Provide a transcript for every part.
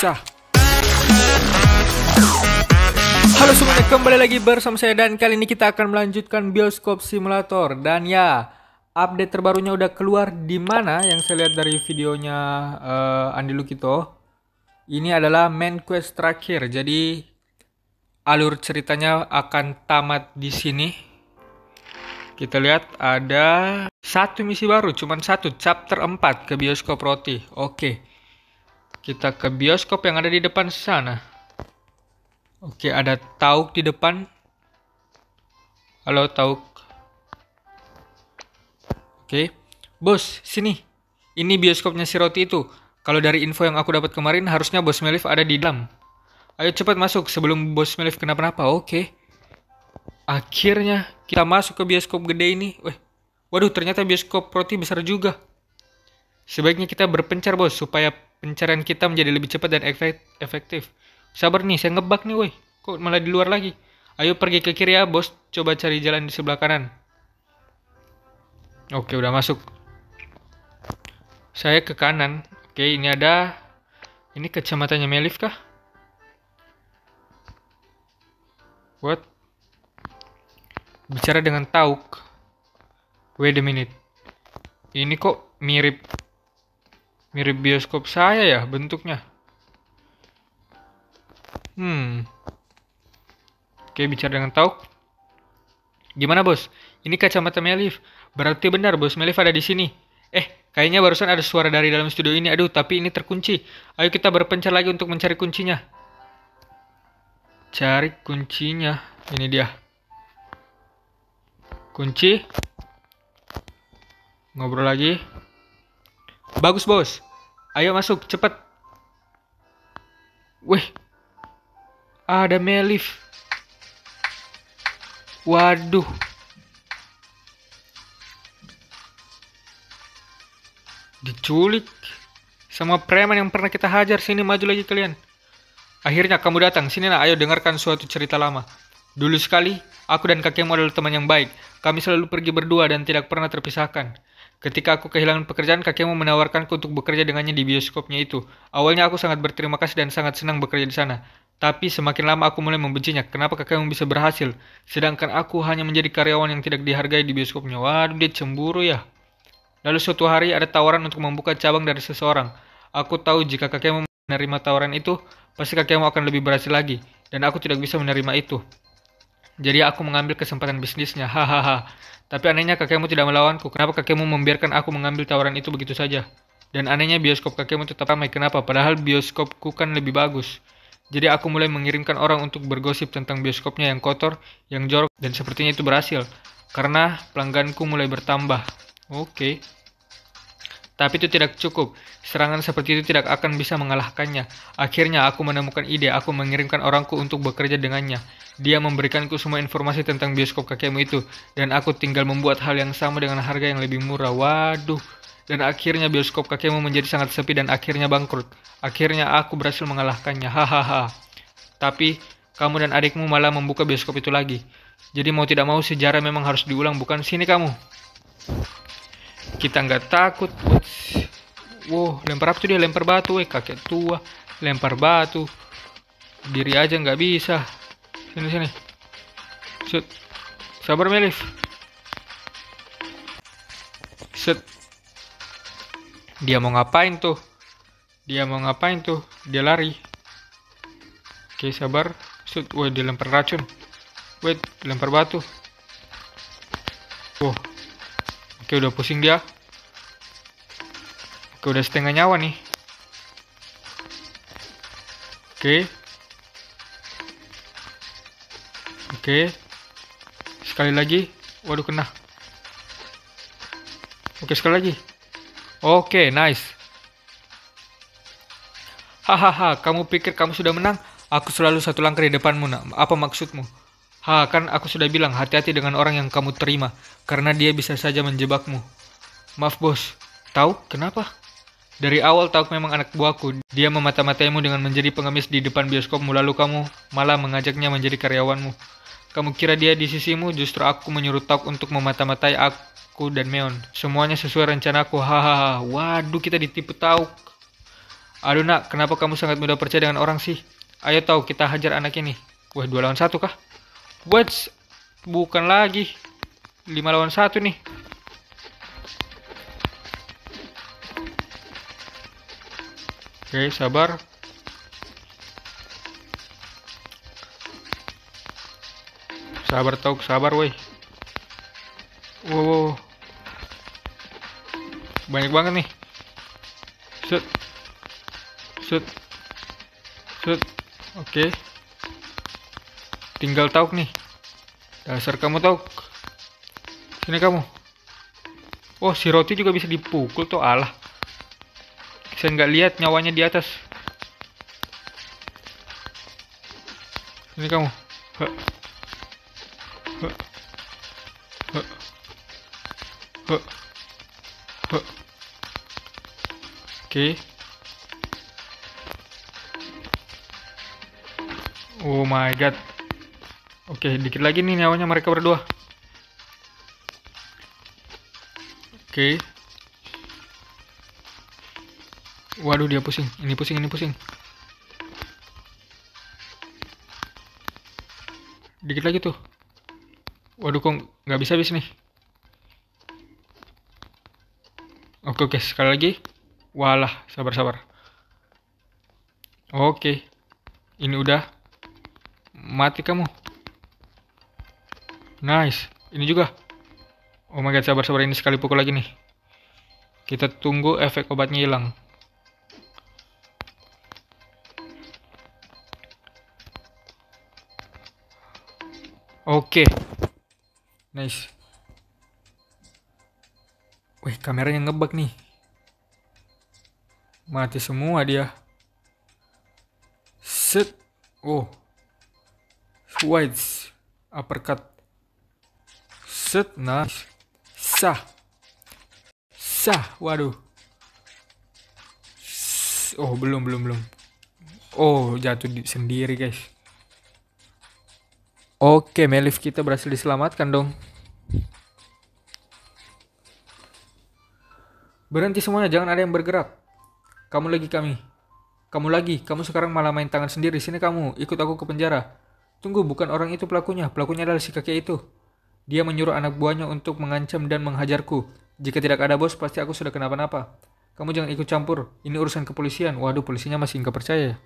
Sah. Halo semuanya, kembali lagi bersama saya dan kali ini kita akan melanjutkan bioskop simulator dan ya update terbarunya udah keluar di mana yang saya lihat dari videonya uh, Andi Lukito. Ini adalah main quest terakhir. Jadi alur ceritanya akan tamat di sini. Kita lihat ada satu misi baru, cuman satu, chapter 4 ke bioskop roti. Oke. Kita ke bioskop yang ada di depan sana. Oke, ada Tauk di depan. Halo Tauk. Oke. Bos, sini. Ini bioskopnya si Roti itu. Kalau dari info yang aku dapat kemarin, harusnya Bos Melif ada di dalam. Ayo cepat masuk sebelum Bos Melif kenapa-napa. Oke. Akhirnya kita masuk ke bioskop gede ini. Weh, waduh ternyata bioskop roti besar juga. Sebaiknya kita berpencar bos supaya pencarian kita menjadi lebih cepat dan efektif. Sabar nih, saya ngebak nih woi. Kok malah di luar lagi? Ayo pergi ke kiri ya bos, coba cari jalan di sebelah kanan. Oke, udah masuk. Saya ke kanan. Oke, ini ada... Ini kecamatannya Melif kah? What? Bicara dengan Tauk. Wait a minute. Ini kok mirip Mirip bioskop saya ya bentuknya. Hmm. Oke, bicara dengan Tauk. Gimana, Bos? Ini kacamata Melif. Berarti benar, Bos Melif ada di sini. Eh, kayaknya barusan ada suara dari dalam studio ini. Aduh, tapi ini terkunci. Ayo kita berpencar lagi untuk mencari kuncinya. Cari kuncinya. Ini dia. Kunci. Ngobrol lagi. Bagus bos. Ayo masuk, cepat. Wih. Ada Melif. Waduh. Diculik. Sama preman yang pernah kita hajar. Sini maju lagi kalian. Akhirnya kamu datang. Sini lah, ayo dengarkan suatu cerita lama. Dulu sekali, aku dan kakekmu adalah teman yang baik. Kami selalu pergi berdua dan tidak pernah terpisahkan. Ketika aku kehilangan pekerjaan, kakekmu menawarkanku untuk bekerja dengannya di bioskopnya itu. Awalnya aku sangat berterima kasih dan sangat senang bekerja di sana. Tapi semakin lama aku mulai membencinya. Kenapa kakekmu bisa berhasil? Sedangkan aku hanya menjadi karyawan yang tidak dihargai di bioskopnya. Waduh, dia cemburu ya. Lalu suatu hari ada tawaran untuk membuka cabang dari seseorang. Aku tahu jika kakekmu menerima tawaran itu, pasti kakekmu akan lebih berhasil lagi. Dan aku tidak bisa menerima itu. Jadi aku mengambil kesempatan bisnisnya. Hahaha. Tapi anehnya kakekmu tidak melawanku. Kenapa kakekmu membiarkan aku mengambil tawaran itu begitu saja? Dan anehnya bioskop kakekmu tetap ramai. Kenapa? Padahal bioskopku kan lebih bagus. Jadi aku mulai mengirimkan orang untuk bergosip tentang bioskopnya yang kotor, yang jorok, dan sepertinya itu berhasil. Karena pelangganku mulai bertambah. Oke. Okay. Tapi itu tidak cukup. Serangan seperti itu tidak akan bisa mengalahkannya. Akhirnya aku menemukan ide, aku mengirimkan orangku untuk bekerja dengannya. Dia memberikanku semua informasi tentang bioskop kakekmu itu, dan aku tinggal membuat hal yang sama dengan harga yang lebih murah. Waduh. Dan akhirnya bioskop kakekmu menjadi sangat sepi dan akhirnya bangkrut. Akhirnya aku berhasil mengalahkannya. Hahaha. Tapi kamu dan adikmu malah membuka bioskop itu lagi. Jadi mau tidak mau sejarah memang harus diulang, bukan sini kamu. Kita nggak takut. Wow, lempar apa tuh dia? Lempar batu, eh kakek tua. Lempar batu. Diri aja nggak bisa. Sini sini. Set. Sabar Melif. Set. Dia mau ngapain tuh? Dia mau ngapain tuh? Dia lari. Oke, sabar. Set. Wah, dia lempar racun. Wait, lempar batu. Wow, Oke udah pusing dia. Oke udah setengah nyawa nih. Oke. Oke. Sekali lagi. Waduh kena. Oke sekali lagi. Oke nice. Hahaha, kamu pikir kamu sudah menang? Aku selalu satu langkah di depanmu, nak. Apa maksudmu? Ha, kan aku sudah bilang hati-hati dengan orang yang kamu terima, karena dia bisa saja menjebakmu. Maaf bos, tahu kenapa? Dari awal tahu memang anak buahku, dia memata-mataimu dengan menjadi pengemis di depan bioskopmu, lalu kamu malah mengajaknya menjadi karyawanmu. Kamu kira dia di sisimu, justru aku menyuruh Tauk untuk memata-matai aku dan Meon. Semuanya sesuai rencanaku, hahaha. Waduh, kita ditipu Tauk. Aduh nak, kenapa kamu sangat mudah percaya dengan orang sih? Ayo tahu kita hajar anak ini. Wah, dua lawan satu kah? What? Bukan lagi. Lima lawan satu nih. Oke, sabar. Sabar tau, sabar woi. Wow. Banyak banget nih. Set. Set. Set. Oke. Tinggal tauk nih. Dasar kamu tauk. Sini kamu. Oh, si roti juga bisa dipukul tuh, alah. Saya nggak lihat nyawanya di atas. Ini kamu. Oke. Oh my god. Oke, dikit lagi nih nyawanya mereka berdua. Oke. Waduh dia pusing. Ini pusing, ini pusing. Dikit lagi tuh. Waduh kok nggak bisa habis nih. Oke oke sekali lagi. Walah sabar sabar. Oke. Ini udah. Mati kamu. Nice. Ini juga. Oh my god sabar sabar ini sekali pukul lagi nih. Kita tunggu efek obatnya hilang. Oke. Nice. Wih, kameranya ngebug nih. Mati semua dia. Set. Oh. Swides. Uppercut. Set. Nice. Sah. Sah. Waduh. Oh, belum, belum, belum. Oh, jatuh sendiri, guys. Oke, Melif kita berhasil diselamatkan dong. Berhenti semuanya, jangan ada yang bergerak. Kamu lagi kami. Kamu lagi, kamu sekarang malah main tangan sendiri. Sini kamu, ikut aku ke penjara. Tunggu, bukan orang itu pelakunya. Pelakunya adalah si kakek itu. Dia menyuruh anak buahnya untuk mengancam dan menghajarku. Jika tidak ada bos, pasti aku sudah kenapa-napa. Kamu jangan ikut campur. Ini urusan kepolisian. Waduh, polisinya masih nggak percaya ya.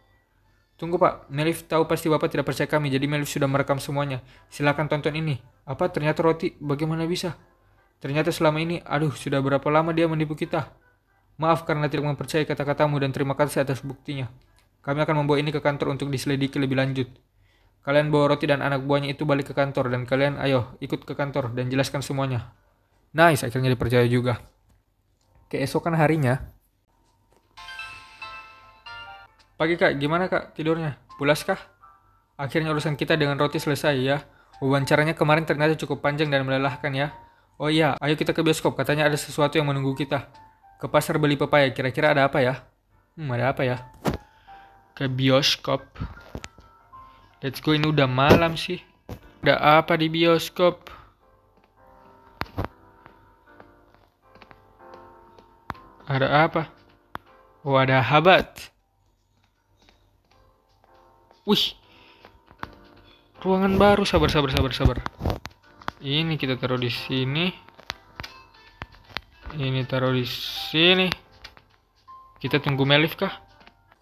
Tunggu pak, Melif tahu pasti bapak tidak percaya kami, jadi Melif sudah merekam semuanya. Silahkan tonton ini. Apa ternyata roti? Bagaimana bisa? Ternyata selama ini, aduh, sudah berapa lama dia menipu kita. Maaf karena tidak mempercayai kata-katamu dan terima kasih atas buktinya. Kami akan membawa ini ke kantor untuk diselidiki lebih lanjut. Kalian bawa roti dan anak buahnya itu balik ke kantor dan kalian ayo ikut ke kantor dan jelaskan semuanya. Nice, akhirnya dipercaya juga. Keesokan harinya, Pagi kak, gimana kak tidurnya? Pulas kah? Akhirnya urusan kita dengan roti selesai ya. Wawancaranya kemarin ternyata cukup panjang dan melelahkan ya. Oh iya, ayo kita ke bioskop. Katanya ada sesuatu yang menunggu kita. Ke pasar beli pepaya. Kira-kira ada apa ya? Hmm, ada apa ya? Ke bioskop. Let's go, ini udah malam sih. Ada apa di bioskop? Ada apa? Oh, ada habat. Wih. Ruangan baru, sabar sabar sabar sabar. Ini kita taruh di sini. Ini taruh di sini. Kita tunggu Melif kah?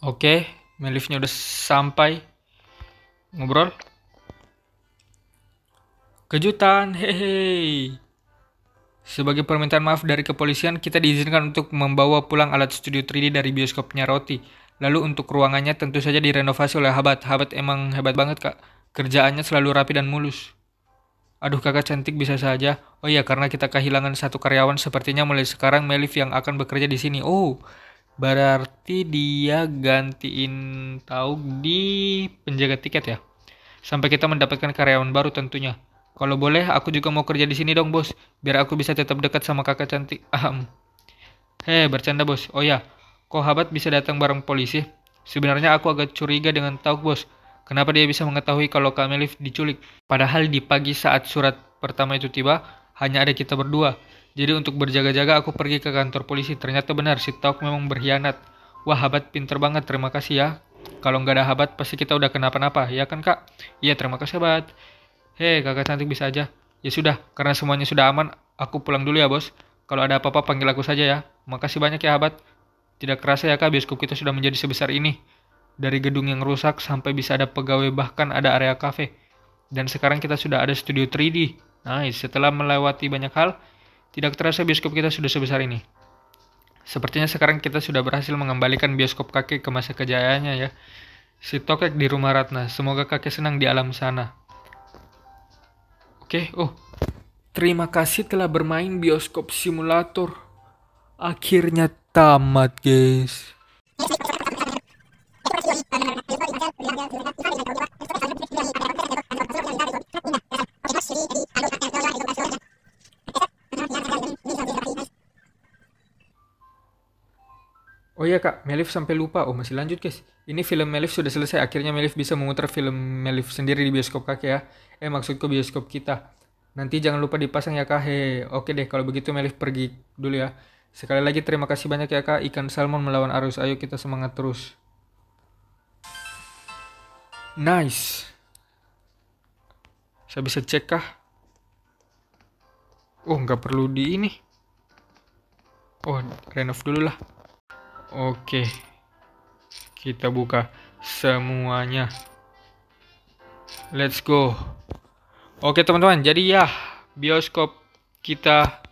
Oke, Melifnya udah sampai. Ngobrol. Kejutan, hehe. Sebagai permintaan maaf dari kepolisian, kita diizinkan untuk membawa pulang alat studio 3D dari bioskopnya Roti. Lalu untuk ruangannya tentu saja direnovasi oleh Habat. Habat emang hebat banget kak. Kerjaannya selalu rapi dan mulus. Aduh kakak cantik bisa saja. Oh iya karena kita kehilangan satu karyawan sepertinya mulai sekarang Melif yang akan bekerja di sini. Oh berarti dia gantiin tahu di penjaga tiket ya. Sampai kita mendapatkan karyawan baru tentunya. Kalau boleh aku juga mau kerja di sini dong bos. Biar aku bisa tetap dekat sama kakak cantik. Ahem. Hei bercanda bos. Oh ya Kok Habat bisa datang bareng polisi? Sebenarnya aku agak curiga dengan Tauk bos. Kenapa dia bisa mengetahui kalau Kak Melif diculik? Padahal di pagi saat surat pertama itu tiba, hanya ada kita berdua. Jadi untuk berjaga-jaga aku pergi ke kantor polisi. Ternyata benar si Tauk memang berkhianat. Wah, Habat pinter banget, terima kasih ya. Kalau nggak ada Habat, pasti kita udah kenapa-napa, ya kan kak? Iya, terima kasih Habat. Hei, kakak cantik bisa aja. Ya sudah, karena semuanya sudah aman, aku pulang dulu ya bos. Kalau ada apa-apa panggil aku saja ya. Makasih banyak ya Habat. Tidak kerasa ya kak, bioskop kita sudah menjadi sebesar ini. Dari gedung yang rusak sampai bisa ada pegawai bahkan ada area cafe. Dan sekarang kita sudah ada studio 3D. Nice, setelah melewati banyak hal, tidak terasa bioskop kita sudah sebesar ini. Sepertinya sekarang kita sudah berhasil mengembalikan bioskop kakek ke masa kejayaannya ya. Si Tokek di rumah Ratna, semoga kakek senang di alam sana. Oke, oh. Terima kasih telah bermain bioskop simulator. Akhirnya tamat, guys. iya kak, Melif sampai lupa. Oh masih lanjut guys. Ini film Melif sudah selesai. Akhirnya Melif bisa memutar film Melif sendiri di bioskop kakek ya. Eh maksudku bioskop kita. Nanti jangan lupa dipasang ya kak. He. Oke deh kalau begitu Melif pergi dulu ya. Sekali lagi terima kasih banyak ya kak. Ikan salmon melawan arus. Ayo kita semangat terus. Nice. Saya bisa cek kah? Oh nggak perlu di ini. Oh renov dulu lah. Oke. Kita buka semuanya. Let's go. Oke teman-teman, jadi ya bioskop kita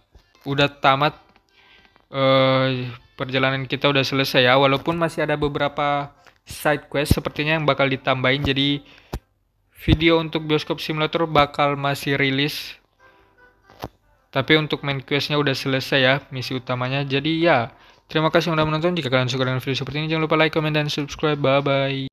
udah tamat. Uh, perjalanan kita udah selesai ya, walaupun masih ada beberapa side quest sepertinya yang bakal ditambahin. Jadi video untuk bioskop simulator bakal masih rilis. Tapi untuk main questnya udah selesai ya, misi utamanya. Jadi ya, Terima kasih sudah menonton. Jika kalian suka dengan video seperti ini, jangan lupa like, comment, dan subscribe. Bye-bye.